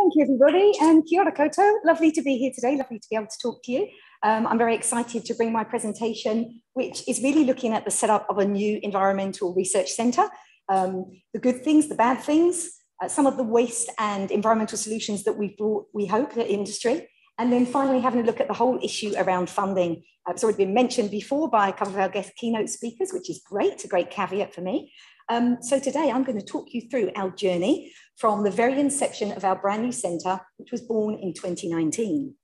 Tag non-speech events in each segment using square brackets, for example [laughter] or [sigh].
Thank you, everybody, and kia ora koutou. Lovely to be here today. Lovely to be able to talk to you. Um, I'm very excited to bring my presentation, which is really looking at the setup of a new environmental research centre. Um, the good things, the bad things, uh, some of the waste and environmental solutions that we've brought, we hope, to industry. And then finally, having a look at the whole issue around funding. Uh, it's already been mentioned before by a couple of our guest keynote speakers, which is great, a great caveat for me. Um, so today I'm going to talk you through our journey from the very inception of our brand new centre, which was born in 2019.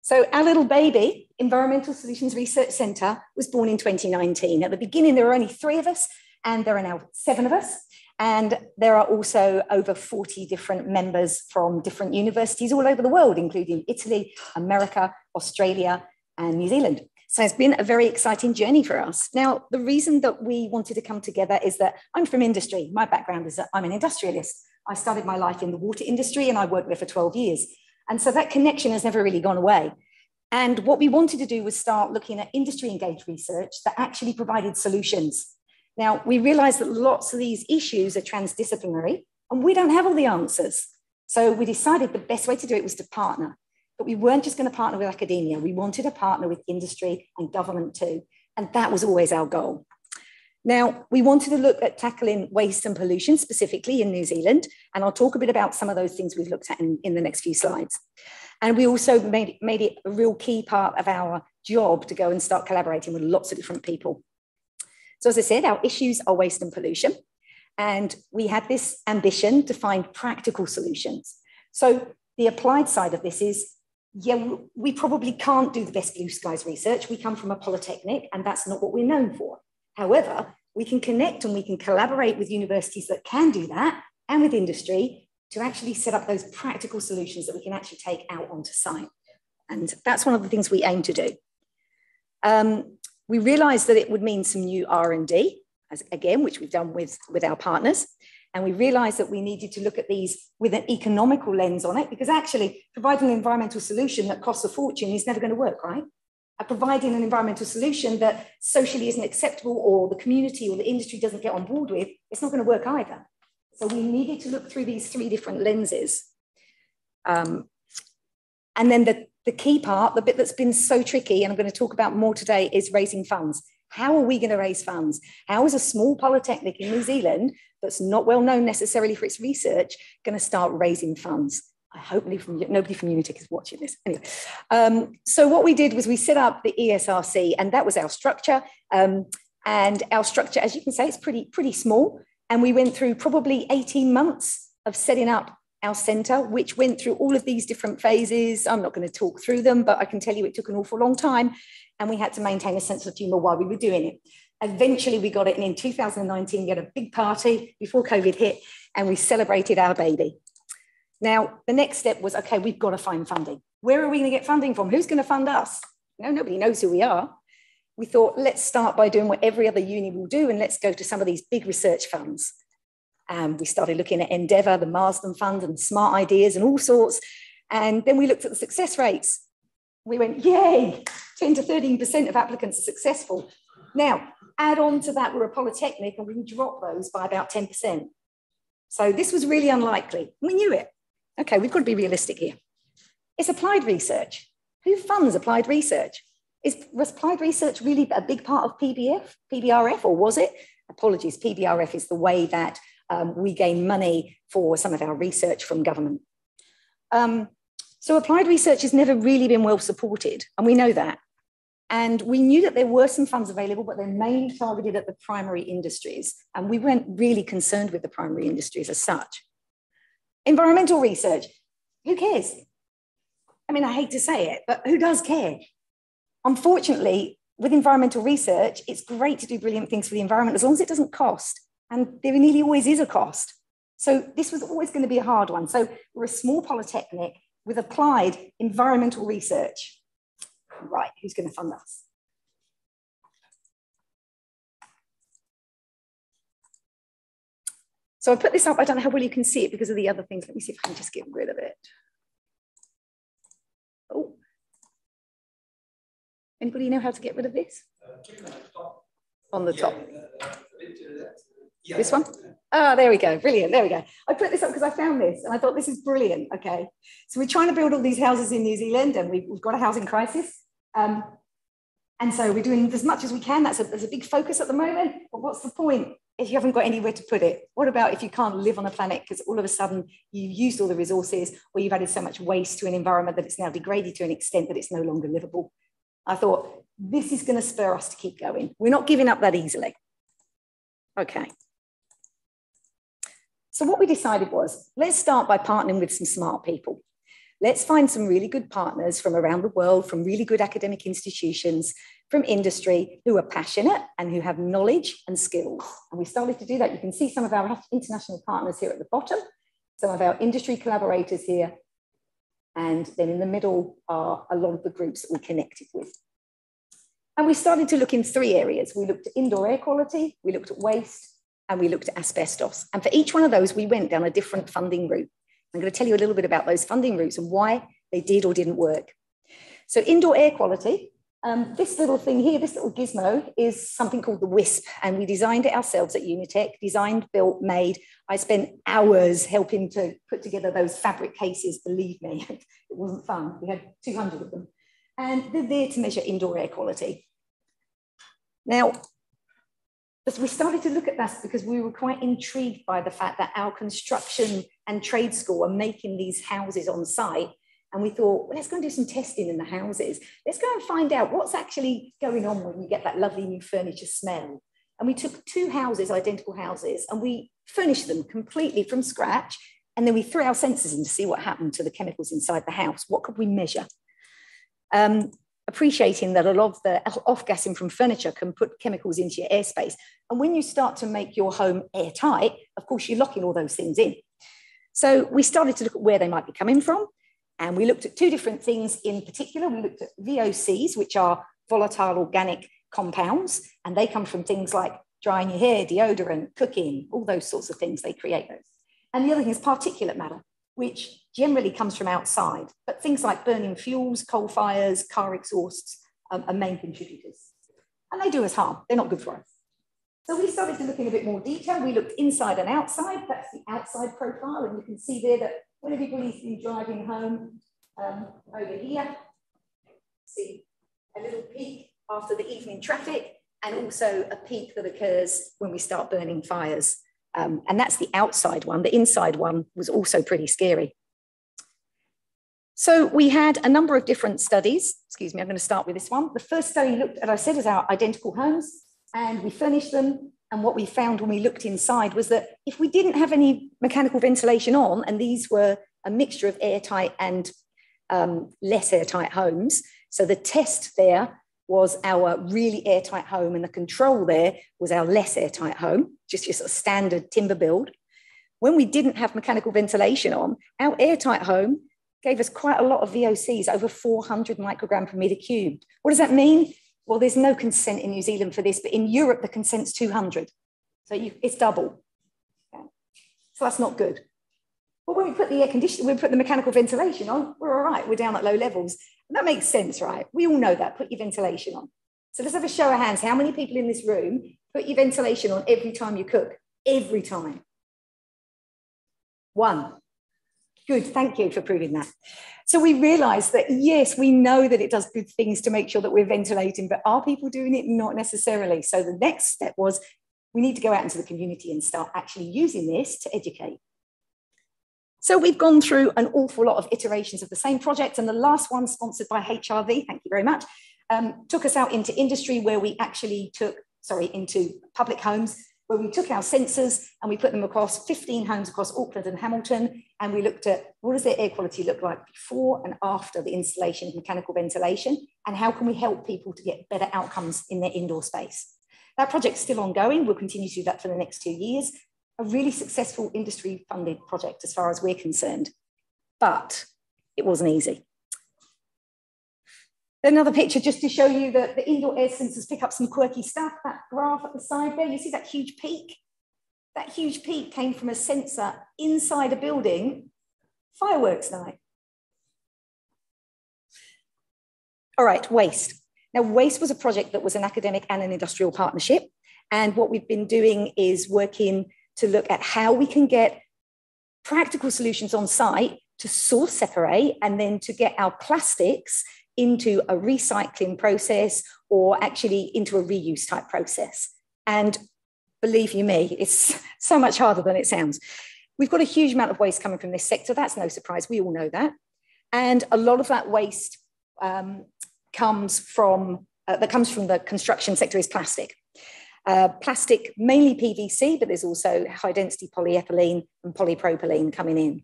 So our little baby, Environmental Solutions Research Centre, was born in 2019. At the beginning, there were only three of us, and there are now seven of us. And there are also over 40 different members from different universities all over the world, including Italy, America, Australia, and New Zealand. So it's been a very exciting journey for us. Now, the reason that we wanted to come together is that I'm from industry. My background is that I'm an industrialist. I started my life in the water industry and I worked there for 12 years. And so that connection has never really gone away. And what we wanted to do was start looking at industry engaged research that actually provided solutions. Now, we realized that lots of these issues are transdisciplinary and we don't have all the answers. So we decided the best way to do it was to partner. But we weren't just going to partner with academia. We wanted to partner with industry and government too. And that was always our goal. Now, we wanted to look at tackling waste and pollution specifically in New Zealand. And I'll talk a bit about some of those things we've looked at in, in the next few slides. And we also made, made it a real key part of our job to go and start collaborating with lots of different people. So, as I said, our issues are waste and pollution. And we had this ambition to find practical solutions. So, the applied side of this is yeah, we probably can't do the best blue skies research. We come from a polytechnic, and that's not what we're known for. However, we can connect and we can collaborate with universities that can do that and with industry to actually set up those practical solutions that we can actually take out onto site. And that's one of the things we aim to do. Um, we realized that it would mean some new R&D, as, again, which we've done with, with our partners. And we realized that we needed to look at these with an economical lens on it, because actually providing an environmental solution that costs a fortune is never going to work, right? Uh, providing an environmental solution that socially isn't acceptable or the community or the industry doesn't get on board with, it's not going to work either. So we needed to look through these three different lenses. Um, and then the, the key part, the bit that's been so tricky, and I'm going to talk about more today, is raising funds. How are we going to raise funds? How is a small polytechnic in New Zealand that's not well known necessarily for its research going to start raising funds? I hope nobody from, nobody from Unitec is watching this. Anyway, um, so what we did was we set up the ESRC, and that was our structure. Um, and our structure, as you can say, is pretty pretty small. And we went through probably 18 months of setting up our centre, which went through all of these different phases. I'm not going to talk through them, but I can tell you it took an awful long time and we had to maintain a sense of humour while we were doing it. Eventually, we got it, and in 2019, we had a big party before COVID hit, and we celebrated our baby. Now, the next step was okay, we've got to find funding. Where are we going to get funding from? Who's going to fund us? No, nobody knows who we are. We thought, let's start by doing what every other uni will do, and let's go to some of these big research funds. Um, we started looking at Endeavour, the Marsden Fund, and Smart Ideas, and all sorts. And then we looked at the success rates. We went, yay, 10 to 13% of applicants are successful. Now, add on to that, we're a polytechnic and we can drop those by about 10%. So this was really unlikely. We knew it. Okay, we've got to be realistic here. It's applied research. Who funds applied research? Is applied research really a big part of PBF, PBRF, or was it? Apologies, PBRF is the way that um, we gain money for some of our research from government. Um, so applied research has never really been well supported, and we know that. And we knew that there were some funds available, but they're mainly targeted at the primary industries. And we weren't really concerned with the primary industries as such. Environmental research, who cares? I mean, I hate to say it, but who does care? Unfortunately, with environmental research, it's great to do brilliant things for the environment as long as it doesn't cost. And there nearly always is a cost. So this was always going to be a hard one. So we're a small polytechnic with applied environmental research right, who's going to fund us? So I put this up, I don't know how well you can see it because of the other things. Let me see if I can just get rid of it. Oh. Anybody know how to get rid of this? On the top. Yeah. This one? Oh, there we go. Brilliant. There we go. I put this up because I found this and I thought this is brilliant. Okay. So we're trying to build all these houses in New Zealand and we've, we've got a housing crisis. Um, and so we're doing as much as we can. That's a, there's a big focus at the moment. But what's the point if you haven't got anywhere to put it? What about if you can't live on a planet because all of a sudden you've used all the resources or you've added so much waste to an environment that it's now degraded to an extent that it's no longer livable? I thought this is going to spur us to keep going. We're not giving up that easily. Okay. So what we decided was, let's start by partnering with some smart people. Let's find some really good partners from around the world, from really good academic institutions, from industry who are passionate and who have knowledge and skills. And we started to do that. You can see some of our international partners here at the bottom, some of our industry collaborators here, and then in the middle are a lot of the groups that we connected with. And we started to look in three areas. We looked at indoor air quality, we looked at waste, and we looked at asbestos. And for each one of those, we went down a different funding route. I'm going to tell you a little bit about those funding routes and why they did or didn't work. So indoor air quality, um, this little thing here, this little gizmo is something called the WISP, and we designed it ourselves at Unitec, designed, built, made. I spent hours helping to put together those fabric cases, believe me, [laughs] it wasn't fun. We had 200 of them. And they're there to measure indoor air quality. Now, we started to look at this because we were quite intrigued by the fact that our construction and trade school are making these houses on site. And we thought, well, let's go and do some testing in the houses. Let's go and find out what's actually going on when you get that lovely new furniture smell. And we took two houses, identical houses, and we furnished them completely from scratch. And then we threw our sensors in to see what happened to the chemicals inside the house. What could we measure? Um, appreciating that a lot of the off-gassing from furniture can put chemicals into your airspace. And when you start to make your home airtight, of course, you're locking all those things in. So we started to look at where they might be coming from. And we looked at two different things in particular. We looked at VOCs, which are volatile organic compounds, and they come from things like drying your hair, deodorant, cooking, all those sorts of things, they create those. And the other thing is particulate matter, which generally comes from outside, but things like burning fuels, coal fires, car exhausts um, are main contributors. And they do us harm, they're not good for us. So we started to look in a bit more detail. We looked inside and outside, that's the outside profile, and you can see there that when everybody's been driving home um, over here, see a little peak after the evening traffic, and also a peak that occurs when we start burning fires. Um, and that's the outside one. The inside one was also pretty scary. So we had a number of different studies. Excuse me, I'm going to start with this one. The first study looked at, I said, as our identical homes, and we furnished them. And what we found when we looked inside was that if we didn't have any mechanical ventilation on, and these were a mixture of airtight and um, less airtight homes, so the test there was our really airtight home, and the control there was our less airtight home, just your sort of standard timber build. When we didn't have mechanical ventilation on, our airtight home gave us quite a lot of VOCs, over 400 microgram per meter cubed. What does that mean? Well, there's no consent in New Zealand for this, but in Europe, the consent's 200. So you, it's double. So that's not good. But when we put the air conditioning, we put the mechanical ventilation on, we're all right. We're down at low levels. That makes sense, right? We all know that. Put your ventilation on. So let's have a show of hands. How many people in this room put your ventilation on every time you cook? Every time. One. Good, thank you for proving that. So we realized that yes, we know that it does good things to make sure that we're ventilating, but are people doing it? Not necessarily. So the next step was we need to go out into the community and start actually using this to educate. So we've gone through an awful lot of iterations of the same project, and the last one, sponsored by HRV, thank you very much, um, took us out into industry where we actually took, sorry, into public homes where we took our sensors and we put them across 15 homes across Auckland and Hamilton, and we looked at what does their air quality look like before and after the installation of mechanical ventilation, and how can we help people to get better outcomes in their indoor space. That project's still ongoing. We'll continue to do that for the next two years. A really successful industry funded project as far as we're concerned, but it wasn't easy. Another picture just to show you that the indoor air sensors pick up some quirky stuff. That graph at the side there, you see that huge peak? That huge peak came from a sensor inside a building, fireworks night. All right, waste. Now, waste was a project that was an academic and an industrial partnership. And what we've been doing is working to look at how we can get practical solutions on site to source separate and then to get our plastics into a recycling process or actually into a reuse type process. And believe you me, it's [laughs] so much harder than it sounds. We've got a huge amount of waste coming from this sector. That's no surprise. We all know that. And a lot of that waste um, comes from uh, that comes from the construction sector is plastic. Uh, plastic, mainly PVC, but there's also high density polyethylene and polypropylene coming in.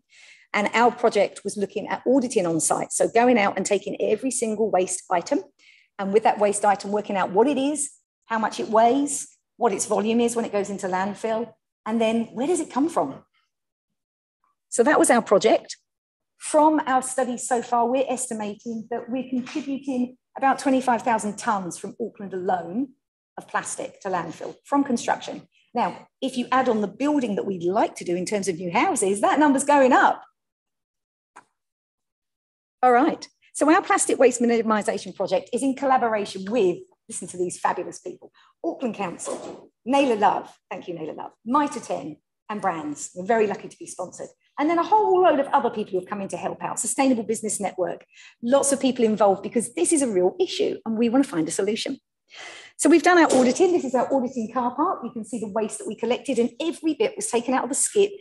And our project was looking at auditing on site. So going out and taking every single waste item, and with that waste item, working out what it is, how much it weighs, what its volume is when it goes into landfill, and then where does it come from? So that was our project. From our studies so far, we're estimating that we're contributing about 25,000 tonnes from Auckland alone of plastic to landfill from construction. Now, if you add on the building that we'd like to do in terms of new houses, that number's going up. All right. So our plastic waste minimisation project is in collaboration with, listen to these fabulous people, Auckland Council, Naylor Love, thank you Naylor Love, Mitre 10 and BRANZ. We're very lucky to be sponsored. And then a whole load of other people who have come in to help out, Sustainable Business Network, lots of people involved because this is a real issue and we want to find a solution. So we've done our auditing. This is our auditing car park. You can see the waste that we collected and every bit was taken out of the skip,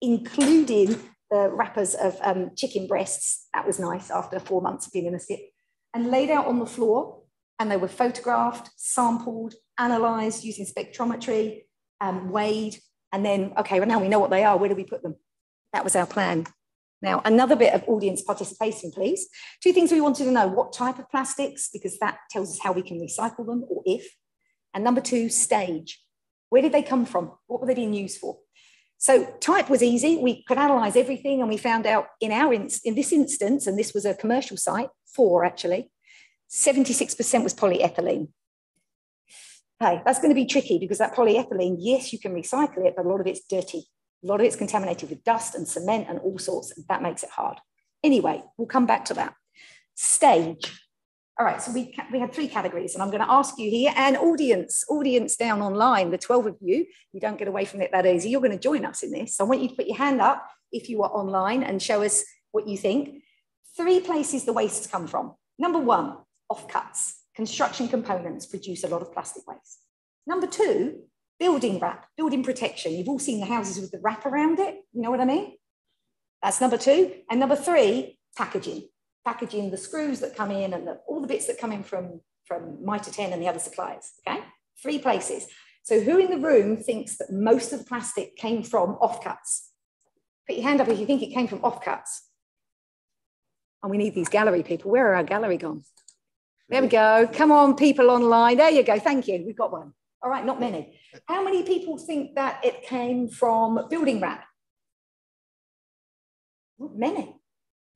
including the wrappers of um, chicken breasts. That was nice after four months of being in the skip and laid out on the floor. And they were photographed, sampled, analysed using spectrometry, um, weighed. And then, okay, well, now we know what they are. Where do we put them? That was our plan. Now, another bit of audience participation, please. Two things we wanted to know, what type of plastics, because that tells us how we can recycle them or if. And number two, stage. Where did they come from? What were they being used for? So type was easy. We could analyze everything and we found out in our in, in this instance, and this was a commercial site, four actually, 76% was polyethylene. Hey, that's going to be tricky because that polyethylene, yes, you can recycle it, but a lot of it's dirty. A lot of it's contaminated with dust and cement and all sorts, and that makes it hard. Anyway, we'll come back to that. Stage. All right, so we, we had three categories, and I'm going to ask you here, and audience, audience down online, the 12 of you, you don't get away from it that easy. You're going to join us in this. So I want you to put your hand up if you are online and show us what you think. Three places the wastes come from. Number one, offcuts. Construction components produce a lot of plastic waste. Number two, building wrap, building protection. You've all seen the houses with the wrap around it. You know what I mean? That's number two. And number three, packaging packaging, the screws that come in and the, all the bits that come in from, from Mitre 10 and the other suppliers, okay? Three places. So who in the room thinks that most of the plastic came from offcuts? Put your hand up if you think it came from offcuts. And we need these gallery people. Where are our gallery gone? There we go. Come on, people online. There you go. Thank you. We've got one. All right, not many. How many people think that it came from building wrap? Not many.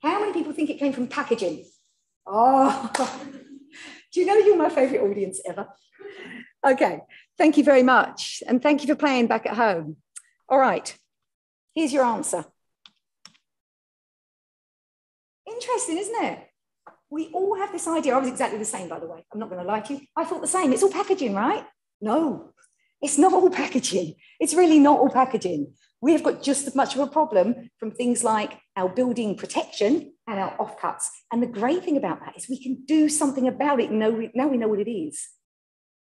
How many people think it came from packaging? Oh, [laughs] do you know you're my favorite audience ever? Okay, thank you very much. And thank you for playing back at home. All right, here's your answer. Interesting, isn't it? We all have this idea. I was exactly the same, by the way. I'm not going to lie to you. I thought the same. It's all packaging, right? No, it's not all packaging. It's really not all packaging we have got just as much of a problem from things like our building protection and our offcuts. And the great thing about that is we can do something about it now we, now we know what it is.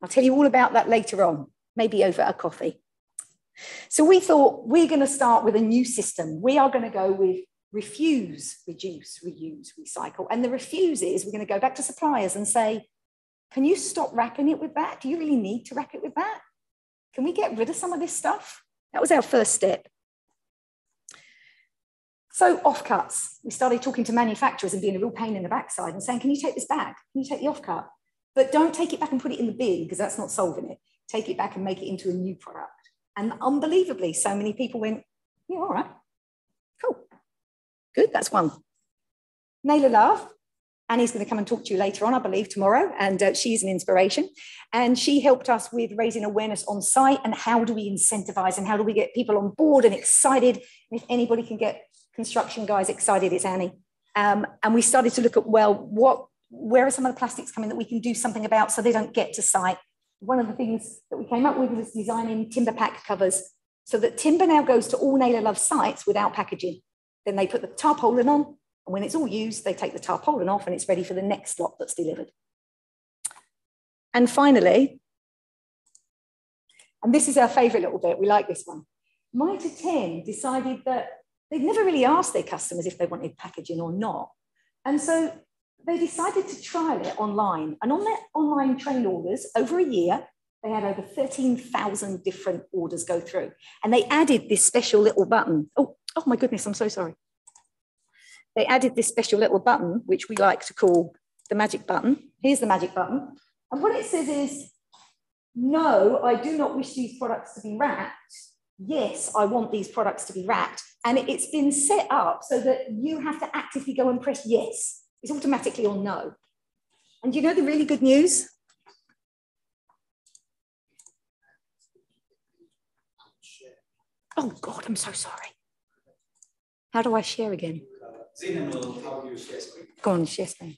I'll tell you all about that later on, maybe over a coffee. So we thought we're going to start with a new system. We are going to go with refuse, reduce, reuse, recycle. And the refuse is we're going to go back to suppliers and say, can you stop wrapping it with that? Do you really need to wrap it with that? Can we get rid of some of this stuff? That was our first step. So offcuts, we started talking to manufacturers and being a real pain in the backside and saying, can you take this back? Can you take the offcut? But don't take it back and put it in the bin because that's not solving it. Take it back and make it into a new product. And unbelievably, so many people went, yeah, all right, cool, good, that's one. Naylor Love, Annie's going to come and talk to you later on, I believe, tomorrow, and uh, she's an inspiration. And she helped us with raising awareness on site and how do we incentivize and how do we get people on board and excited. And if anybody can get construction guys excited, it's Annie. Um, and we started to look at, well, what, where are some of the plastics coming that we can do something about so they don't get to site? one of the things that we came up with was designing timber pack covers so that timber now goes to all Naylor Love sites without packaging. Then they put the tarpaulin on, and when it's all used, they take the tarpaulin off and it's ready for the next lot that's delivered. And finally, and this is our favorite little bit, we like this one. Mitre 10 decided that they'd never really asked their customers if they wanted packaging or not. And so they decided to trial it online. And on their online train orders over a year, they had over 13,000 different orders go through. And they added this special little button. Oh, oh my goodness, I'm so sorry. They added this special little button, which we like to call the magic button. Here's the magic button. And what it says is, no, I do not wish these products to be wrapped. Yes, I want these products to be wrapped. And it's been set up so that you have to actively go and press yes. It's automatically on no. And you know the really good news? Oh God, I'm so sorry. How do I share again? Will help you share screen. Go on, share screen.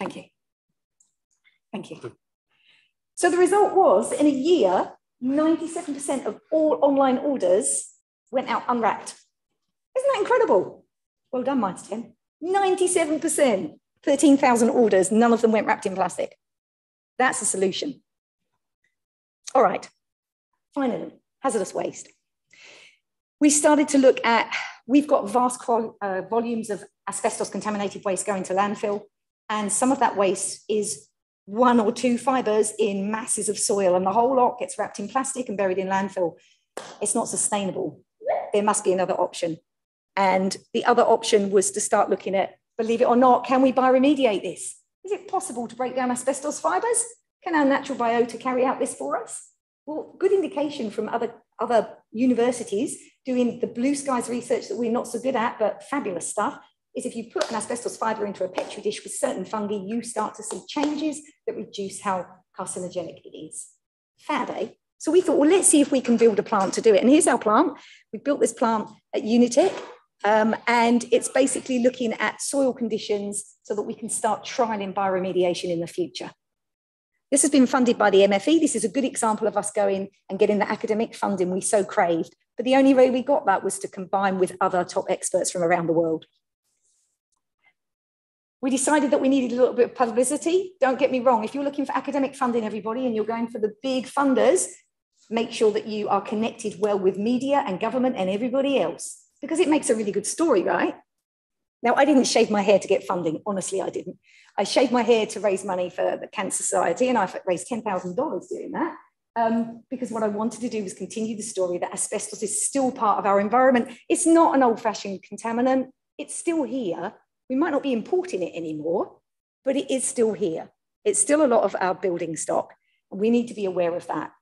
Thank you. Thank you. So the result was in a year, 97% of all online orders went out unwrapped. Isn't that incredible? Well done, 10. 97%, 13,000 orders, none of them went wrapped in plastic. That's the solution. All right, finally, hazardous waste. We started to look at, we've got vast uh, volumes of asbestos contaminated waste going to landfill, and some of that waste is one or two fibers in masses of soil, and the whole lot gets wrapped in plastic and buried in landfill. It's not sustainable. There must be another option. And the other option was to start looking at, believe it or not, can we bioremediate this? Is it possible to break down asbestos fibers? Can our natural biota carry out this for us? Well, good indication from other, other universities doing the blue skies research that we're not so good at, but fabulous stuff, is if you put an asbestos fiber into a petri dish with certain fungi, you start to see changes that reduce how carcinogenic it is. Fab, eh? So we thought, well, let's see if we can build a plant to do it. And here's our plant. We built this plant at Unitec, um, and it's basically looking at soil conditions so that we can start trialing bioremediation in the future. This has been funded by the MFE. This is a good example of us going and getting the academic funding we so craved. But the only way we got that was to combine with other top experts from around the world. We decided that we needed a little bit of publicity. Don't get me wrong, if you're looking for academic funding, everybody, and you're going for the big funders, make sure that you are connected well with media and government and everybody else, because it makes a really good story, right? Now, I didn't shave my hair to get funding. Honestly, I didn't. I shaved my hair to raise money for the Cancer Society, and I've raised $10,000 doing that. Um, because what I wanted to do was continue the story that asbestos is still part of our environment. It's not an old fashioned contaminant, it's still here. We might not be importing it anymore, but it is still here. It's still a lot of our building stock, and we need to be aware of that.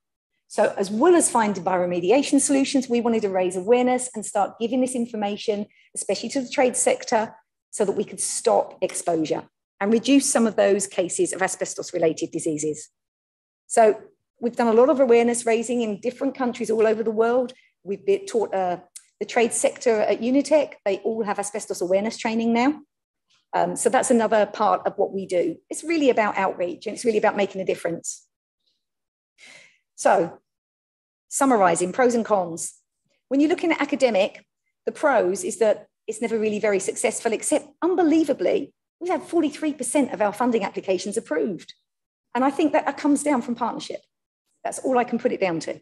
So, as well as finding bioremediation solutions, we wanted to raise awareness and start giving this information, especially to the trade sector, so that we could stop exposure and reduce some of those cases of asbestos related diseases. So, we've done a lot of awareness raising in different countries all over the world. We've been taught uh, the trade sector at Unitec, they all have asbestos awareness training now. Um, so that's another part of what we do. It's really about outreach and it's really about making a difference. So, summarizing pros and cons. When you're looking at academic, the pros is that it's never really very successful, except unbelievably, we've had 43% of our funding applications approved. And I think that comes down from partnership. That's all I can put it down to.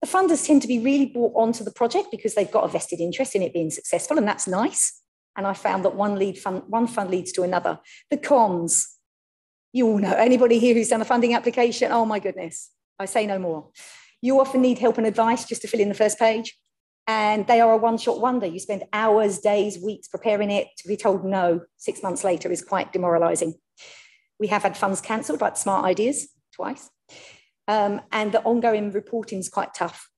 The funders tend to be really bought onto the project because they've got a vested interest in it being successful, and that's nice. And I found that one lead fund, one fund leads to another. The cons, you all know. Anybody here who's done a funding application? Oh my goodness. I say no more. You often need help and advice just to fill in the first page. And they are a one shot wonder. You spend hours, days, weeks preparing it to be told no six months later is quite demoralizing. We have had funds cancelled, like Smart Ideas twice. Um, and the ongoing reporting is quite tough.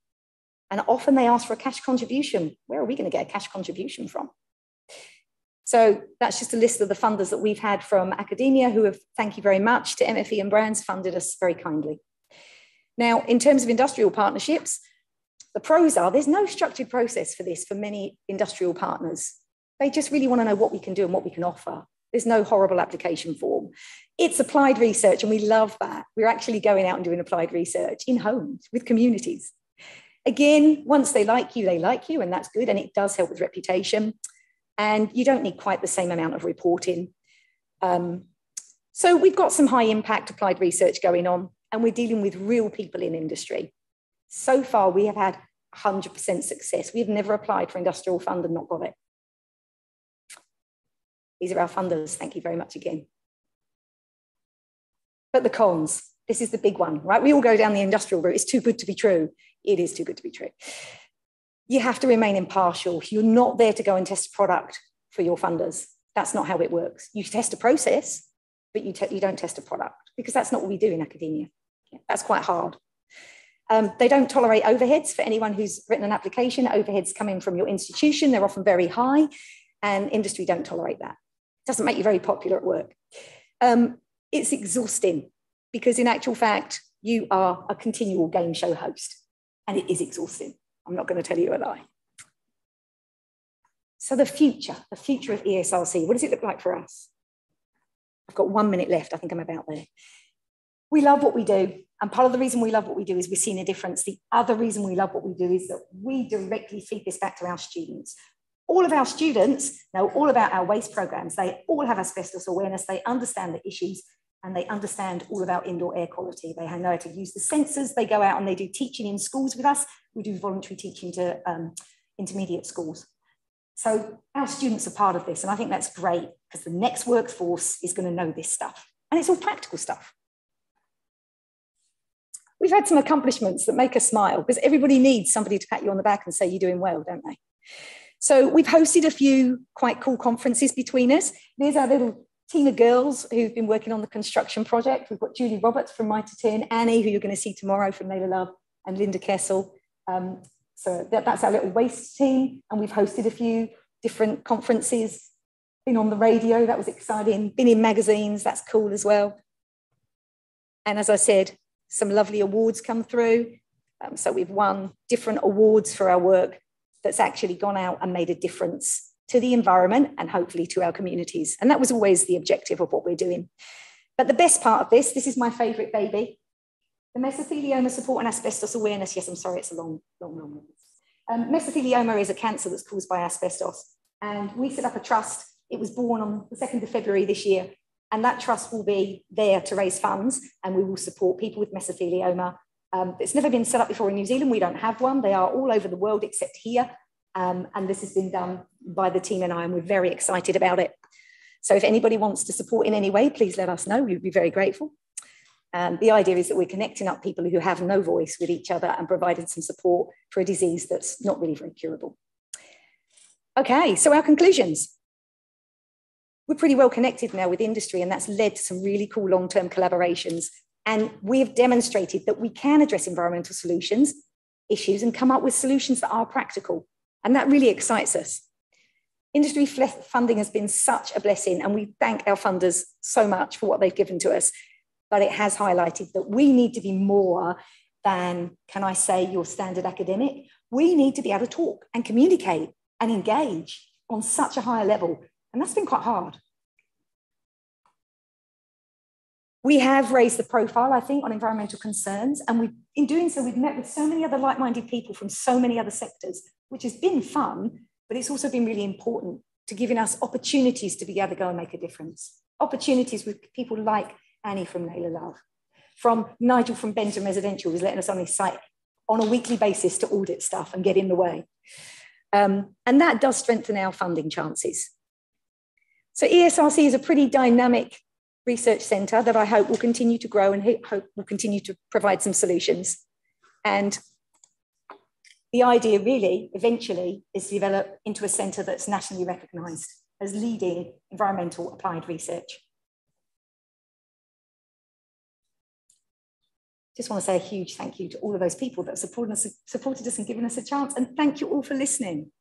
And often they ask for a cash contribution. Where are we going to get a cash contribution from? So that's just a list of the funders that we've had from academia who have, thank you very much to MFE and BRANZ, funded us very kindly. Now, in terms of industrial partnerships, the pros are there's no structured process for this for many industrial partners. They just really want to know what we can do and what we can offer. There's no horrible application form. It's applied research, and we love that. We're actually going out and doing applied research in homes with communities. Again, once they like you, they like you, and that's good. And it does help with reputation. And you don't need quite the same amount of reporting. Um, so we've got some high impact applied research going on, and we're dealing with real people in industry. So far, we have had 100% success. We've never applied for industrial fund and not got it. These are our funders. Thank you very much again. But the cons, this is the big one, right? We all go down the industrial route. It's too good to be true. It is too good to be true. You have to remain impartial. You're not there to go and test a product for your funders. That's not how it works. You test a process, but you, you don't test a product because that's not what we do in academia. That's quite hard. Um, they don't tolerate overheads for anyone who's written an application. Overheads coming from your institution, they're often very high, and industry don't tolerate that doesn't make you very popular at work. Um, it's exhausting because, in actual fact, you are a continual game show host, and it is exhausting. I'm not going to tell you a lie. So, the future, the future of ESRC, what does it look like for us? I've got one minute left. I think I'm about there. We love what we do. And part of the reason we love what we do is we're seeing a difference. The other reason we love what we do is that we directly feed this back to our students all of our students know all about our waste programs. They all have asbestos awareness. They understand the issues and they understand all about indoor air quality. They know how to use the sensors. They go out and they do teaching in schools with us. We do voluntary teaching to um, intermediate schools. So our students are part of this. And I think that's great because the next workforce is going to know this stuff. And it's all practical stuff. We've had some accomplishments that make us smile because everybody needs somebody to pat you on the back and say you're doing well, don't they? So we've hosted a few quite cool conferences between us. There's our little team of girls who've been working on the construction project. We've got Julie Roberts from Mitre 10, Annie, who you're going to see tomorrow from Naylor Love, and Linda Kessel. Um, so that, that's our little waste team. And we've hosted a few different conferences, been on the radio, that was exciting, been in magazines, that's cool as well. And as I said, some lovely awards come through. Um, so we've won different awards for our work that's actually gone out and made a difference to the environment and hopefully to our communities. And that was always the objective of what we're doing. But the best part of this, this is my favorite baby, the mesothelioma support and asbestos awareness. Yes, I'm sorry, it's a long, long, long one. Um, mesothelioma is a cancer that's caused by asbestos. And we set up a trust. It was born on the 2nd of February this year. And that trust will be there to raise funds and we will support people with mesothelioma um, it's never been set up before in New Zealand. We don't have one. They are all over the world except here. Um, and this has been done by the team and I, and we're very excited about it. So if anybody wants to support in any way, please let us know. We'd be very grateful. Um, the idea is that we're connecting up people who have no voice with each other and providing some support for a disease that's not really very curable. Okay, so our conclusions. We're pretty well connected now with industry, and that's led to some really cool long term collaborations and we've demonstrated that we can address environmental solutions, issues, and come up with solutions that are practical. And that really excites us. Industry funding has been such a blessing, and we thank our funders so much for what they've given to us. But it has highlighted that we need to be more than, can I say, your standard academic. We need to be able to talk and communicate and engage on such a higher level. And that's been quite hard. We have raised the profile, I think, on environmental concerns. And we, in doing so, we've met with so many other like minded people from so many other sectors, which has been fun, but it's also been really important to giving us opportunities to be able to go and make a difference. Opportunities with people like Annie from Naylor Love, from Nigel from Benton Residential, who's letting us on his site on a weekly basis to audit stuff and get in the way. Um, and that does strengthen our funding chances. So ESRC is a pretty dynamic research centre that I hope will continue to grow and hope will continue to provide some solutions. And the idea really, eventually, is to develop into a centre that's nationally recognised as leading environmental applied research. Just want to say a huge thank you to all of those people that supported us, supported us and given us a chance. And thank you all for listening.